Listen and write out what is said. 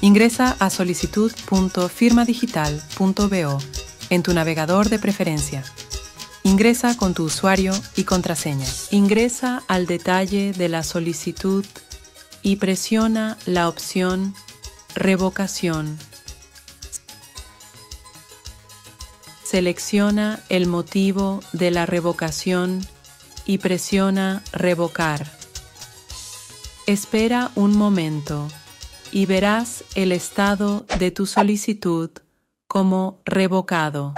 Ingresa a solicitud.firmadigital.bo en tu navegador de preferencia. Ingresa con tu usuario y contraseña. Ingresa al detalle de la solicitud y presiona la opción Revocación. Selecciona el motivo de la revocación y presiona Revocar. Espera un momento y verás el estado de tu solicitud como revocado.